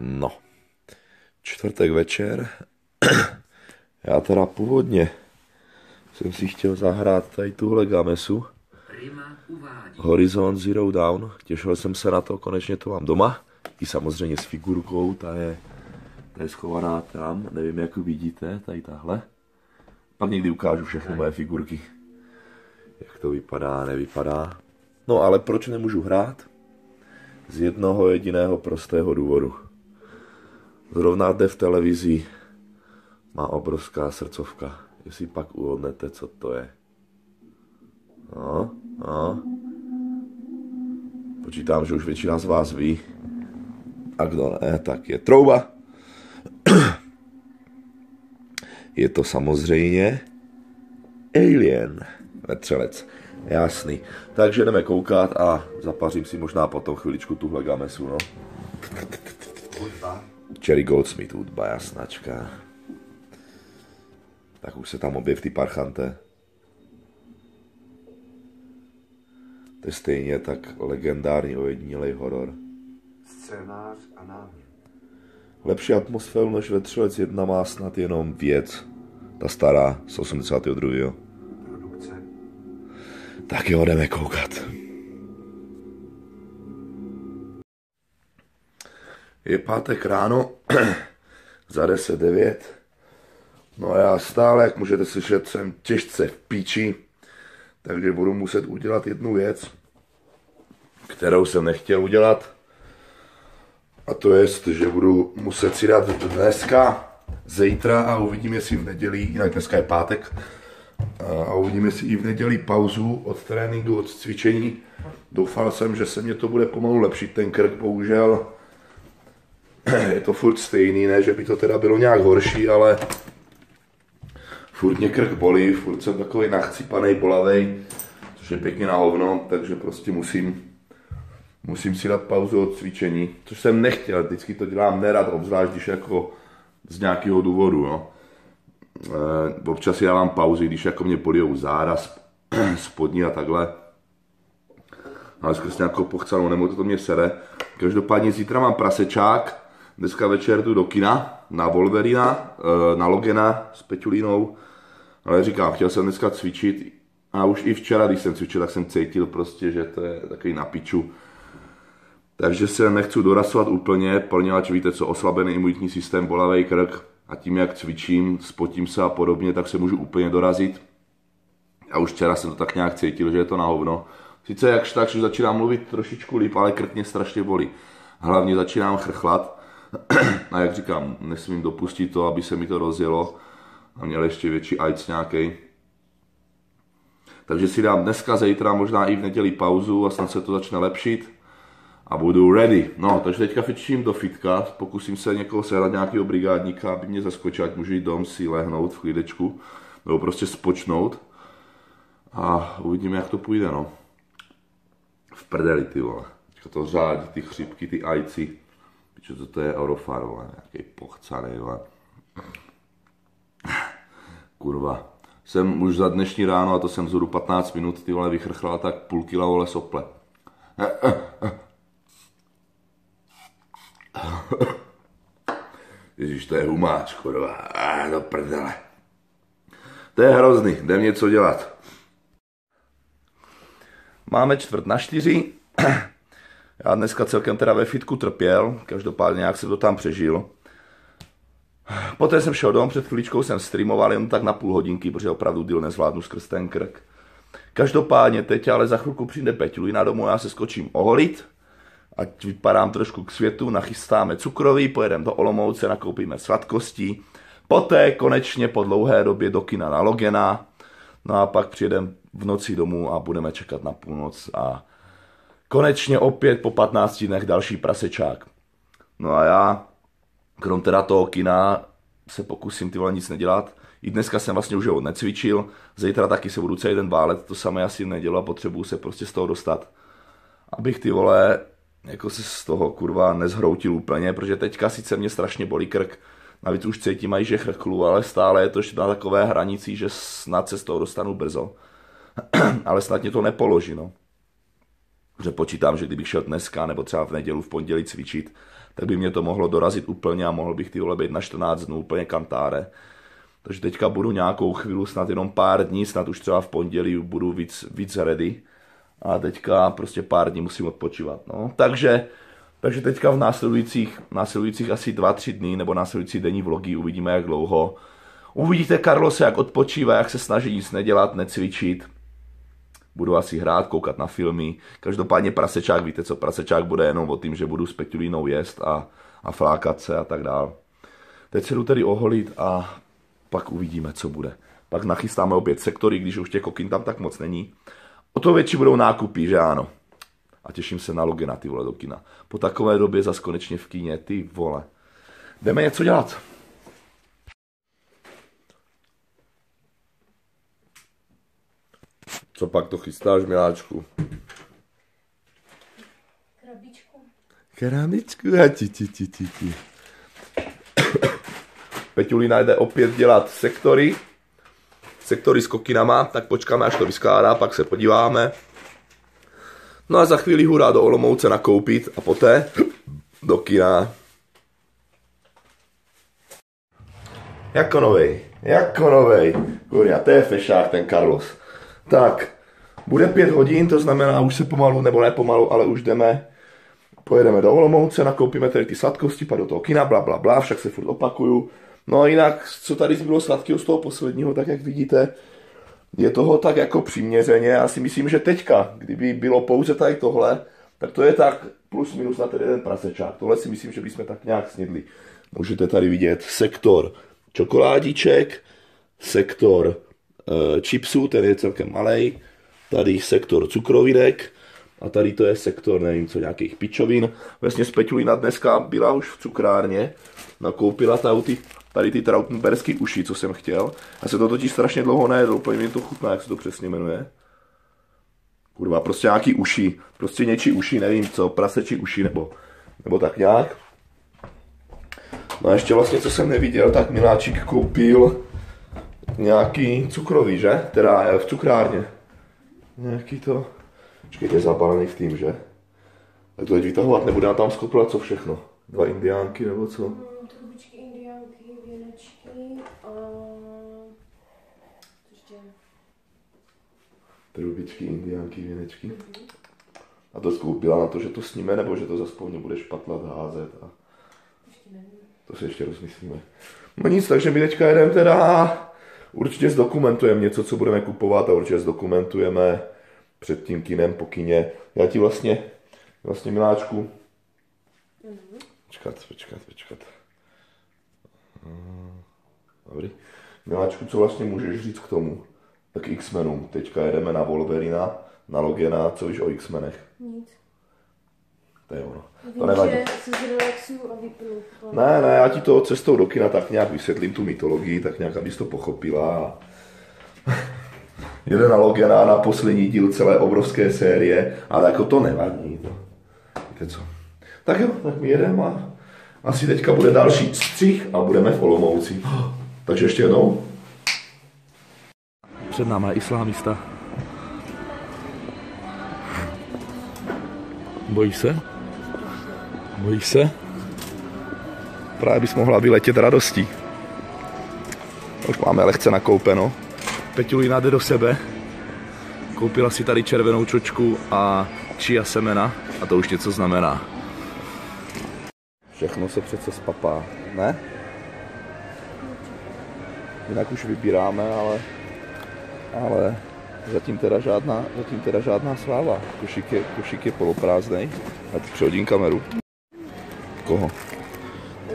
No, čtvrtek večer. Já teda původně jsem si chtěl zahrát tady tuhle gamesu. Horizon Zero Down. Těšil jsem se na to, konečně to mám doma. I samozřejmě s figurkou, ta je, ta je schovaná tam, nevím, jak vidíte, tady tahle. Pak někdy ukážu všechny moje figurky. Jak to vypadá, nevypadá. No ale proč nemůžu hrát? Z jednoho jediného prostého důvodu. Zrovna jde v televizi má obrovská srdcovka. Jestli pak uhodnete, co to je. No, no. Počítám, že už většina z vás ví. A kdo ne, tak je trouba. Je to samozřejmě Alien. Vetřelec. Jasný. Takže jdeme koukat a zapařím si možná potom chviličku tuhle gamesu, no. Cherry Goldsmith hudba, jasnačka. Tak už se tam objev ty parchante. To je stejně tak legendární ojedinělej horor. Scénář a námět. Lepší atmosféru než Vetřelec 1 má snad jenom věc. Ta stará z 82. Produkce. Tak jo, jdeme koukat. Je pátek ráno, za 10.09. No a já stále, jak můžete slyšet, jsem těžce v píči, takže budu muset udělat jednu věc, kterou jsem nechtěl udělat. A to je, že budu muset si dát dneska, zítra a uvidím, jestli v neděli, jinak dneska je pátek, a uvidím, jestli i v neděli pauzu od tréninku, od cvičení. Doufal jsem, že se mě to bude pomalu lepšit, ten krk bohužel je to furt stejný, ne, že by to teda bylo nějak horší, ale furt mě krk bolí, furt jsem takový nachcípaný, bolavej, což je pěkně na hovno, takže prostě musím, musím si dát pauzu od cvičení, což jsem nechtěl, vždycky to dělám nerad, obzvlášť když jako z nějakého důvodu, no. E, občas si dávám pauzy, když jako mě bolí záda, spodní a takhle. Ale skrz nějakou pochcanou nemoc to mě sere. Každopádně zítra mám prasečák, dneska večer jdu do kina, na Wolverina, e, na Logena s Peťulínou. Ale říkám, chtěl jsem dneska cvičit a už i včera, když jsem cvičil, tak jsem cítil prostě, že to je takový na piču. Takže se nechci dorasovat úplně, poněvadž víte co, oslabený imunitní systém, bolavý krk a tím, jak cvičím, spotím se a podobně, tak se můžu úplně dorazit. A už včera jsem to tak nějak cítil, že je to na hovno. Sice jakž tak, že začínám mluvit trošičku líp, ale krk mě strašně bolí. Hlavně začínám chrchlat a jak říkám, nesmím dopustit to, aby se mi to rozjelo a měl ještě větší ajc nějaký. Takže si dám dneska, zítra, možná i v neděli pauzu a snad se to začne lepšit a budu ready. No, takže teďka fičím do fitka, pokusím se někoho sehnat nějakého brigádníka, aby mě zaskočil, ať můžu jít dom si lehnout v chvíličku, nebo prostě spočnout a uvidíme, jak to půjde, no. V prdeli, ty vole. Teďka to řádí, ty chřipky, ty ajci. Pičo, co to je Eurofar, vole, nějaký pochcaný, vole. Kurva. Jsem už za dnešní ráno, a to jsem zhruba 15 minut, ty vole, vychrchala tak půl kila, vole, sople. Ježíš, to je humáč, kurva. A do prdele. To je hrozný, jdem něco dělat. Máme čtvrt na čtyři. Já dneska celkem teda ve fitku trpěl, každopádně nějak se to tam přežil. Poté jsem šel domů, před chvíličkou jsem streamoval jen tak na půl hodinky, protože opravdu díl nezvládnu skrz ten krk. Každopádně teď ale za chvilku přijde Peťulina domů, já se skočím oholit, ať vypadám trošku k světu, nachystáme cukroví, pojedeme do Olomouce, nakoupíme sladkostí, poté konečně po dlouhé době do kina na Logena, no a pak přijedeme v noci domů a budeme čekat na půlnoc a konečně opět po 15 dnech další prasečák. No a já, krom teda toho kina, se pokusím ty vole nic nedělat. I dneska jsem vlastně už ho necvičil, zítra taky se budu celý den válet, to samé asi nedělo a potřebuju se prostě z toho dostat. Abych ty vole, jako se z toho kurva nezhroutil úplně, protože teďka sice mě strašně bolí krk, navíc už cítím mají, že chrklu, ale stále je to ještě na takové hranici, že snad se z toho dostanu brzo. ale snad mě to nepoloží, no. Že počítám, že kdybych šel dneska nebo třeba v nedělu, v pondělí cvičit, tak by mě to mohlo dorazit úplně a mohl bych ty vole být na 14 dnů úplně kantáre. Takže teďka budu nějakou chvíli, snad jenom pár dní, snad už třeba v pondělí budu víc, víc ready. A teďka prostě pár dní musím odpočívat. No. Takže, takže teďka v následujících, následujících asi 2-3 dny nebo následující denní vlogy uvidíme, jak dlouho. Uvidíte Karlose, jak odpočívá, jak se snaží nic nedělat, necvičit. Budu asi hrát, koukat na filmy. Každopádně prasečák, víte co, prasečák bude jenom o tím, že budu s Petulínou jest a, a flákat se a tak dál. Teď se jdu tedy oholit a pak uvidíme, co bude. Pak nachystáme opět sektory, když už těch kokin tam tak moc není. O to větší budou nákupy, že ano. A těším se na logina, ty vole, do kina. Po takové době zas konečně v kíně, ty vole. Jdeme něco dělat. Co pak to chystáš, miláčku? Krabičku. Keramičku a ti, ti, ti, ti, ti. Peťulina jde opět dělat sektory. Sektory s kokinama, tak počkáme, až to vyskládá, pak se podíváme. No a za chvíli hurá do Olomouce nakoupit a poté do kina. Jako novej, jako novej. Kurňa, to je fešák ten Carlos. Tak, bude pět hodin, to znamená, už se pomalu, nebo ne pomalu, ale už jdeme, pojedeme do Olomouce, nakoupíme tady ty sladkosti, pak do toho kina, bla, bla, bla, však se furt opakuju. No a jinak, co tady zbylo sladkého z toho posledního, tak jak vidíte, je toho tak jako přiměřeně. Já si myslím, že teďka, kdyby bylo pouze tady tohle, tak to je tak plus minus na ten jeden prasečák. Tohle si myslím, že bychom tak nějak snědli. Můžete tady vidět sektor čokoládiček, sektor chipsů, ten je celkem malý, tady sektor cukrovinek a tady to je sektor, nevím co, nějakých pičovin. Vlastně Peťulina dneska byla už v cukrárně, nakoupila tady ty, tady ty trautenberský uši, co jsem chtěl. A se to totiž strašně dlouho nejedl, úplně mi to chutná, jak se to přesně jmenuje. Kurva, prostě nějaký uši, prostě něčí uši, nevím co, praseči uši nebo, nebo tak nějak. No a ještě vlastně, co jsem neviděl, tak Miláčik koupil nějaký cukrový, že? Teda eh, v cukrárně. Nějaký to... Počkejte, je zabalený v tým, že? Tak to teď vytahovat nebude, a tam skopila co všechno. Dva indiánky nebo co? Mm, Trubičky, indiánky, věnečky a... Co ještě? Trubičky, indiánky, věnečky. A to skoupila na to, že to sníme, nebo že to zase po mně bude špatlat házet. A Ještě nevím. to si ještě rozmyslíme. No nic, takže my teďka jedeme teda... Určitě zdokumentujeme něco, co budeme kupovat a určitě zdokumentujeme před tím kinem po kině. Já ti vlastně, vlastně miláčku, Počkat, počkat, počkat. Mm, Dobrý. Miláčku, co vlastně můžeš říct k tomu? K X-Menům. Teďka jedeme na Wolverina, na Logena, co víš o X-Menech? Nic. To je ono. To Vím, nevadí. že a vypnu. Ne, ne, já ti to cestou do kina tak nějak vysvětlím tu mytologii, tak nějak, abys to pochopila. Jede na Logena na poslední díl celé obrovské série, ale jako to nevadí. To. Víte co? Tak jo, tak my jedeme a asi teďka bude další střih a budeme v Olomouci. Takže ještě jednou. Před námi je islámista. Bojíš se? Bojíš se? Právě bys mohla vyletět radostí. Už máme lehce nakoupeno. Peťulina jde do sebe. Koupila si tady červenou čočku a čia semena a to už něco znamená. Všechno se přece spapá, ne? Jinak už vybíráme, ale, ale zatím teda žádná, zatím teda žádná sláva. Košík je, košík je poloprázdnej. Ať přehodím kameru. Koho?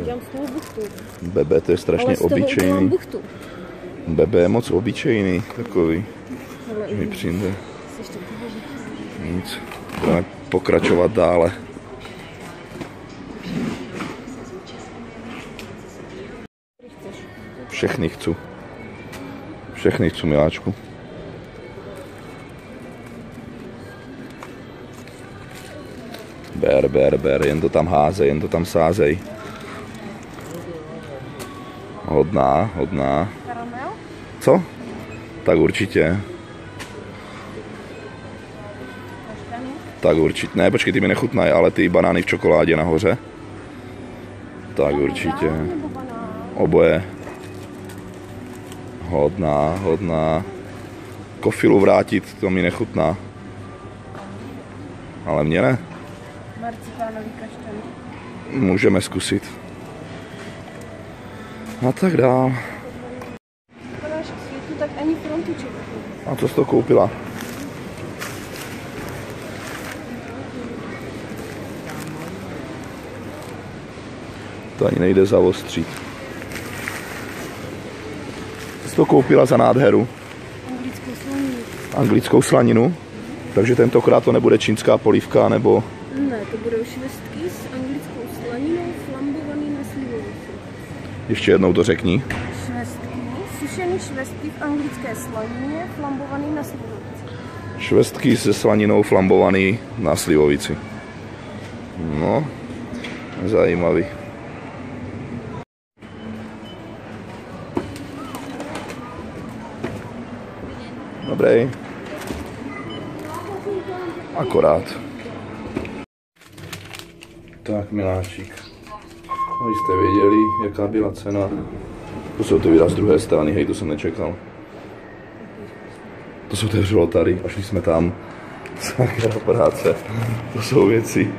Udělám z toho buchtu. Bebe, to je strašně Ale z toho udělám obyčejný. buchtu. Bebe je moc obyčejný, takový. Ale Mi přijde nic. Budeme pokračovat dále. Všechny chci. Všechny chci, miláčku. Ber, ber, ber, jen to tam házej, jen to tam sázej. Hodná, hodná. Co? Tak určitě. Tak určitě. Ne, počkej, ty mi nechutnají, ale ty banány v čokoládě nahoře. Tak určitě. Oboje. Hodná, hodná. Kofilu vrátit, to mi nechutná. Ale mě ne. Marcipánový kaštan. Můžeme zkusit. A tak dál. Světu, tak ani. A co jsi to koupila? To ani nejde zaostřit. Ty jsi to koupila za nádheru? Anglickou sloní. Anglickou slaninu? Takže tentokrát to nebude čínská polívka, nebo Ne, to budou švestky s anglickou slaninou flambovaný na slivovici. ještě jednou to řekni. Švestky, sušený švestky v anglické slanině, flambovaný na slivovici. Švestky se slaninou flambovaný na slivovici. No, zajímavý. Dobrý. Akorát. Tak, miláčik. No, jste věděli, jaká byla cena. To se otevírá z druhé strany, hej, to jsem nečekal. To se otevřelo tady a šli jsme tam. Sakra práce. To jsou věci.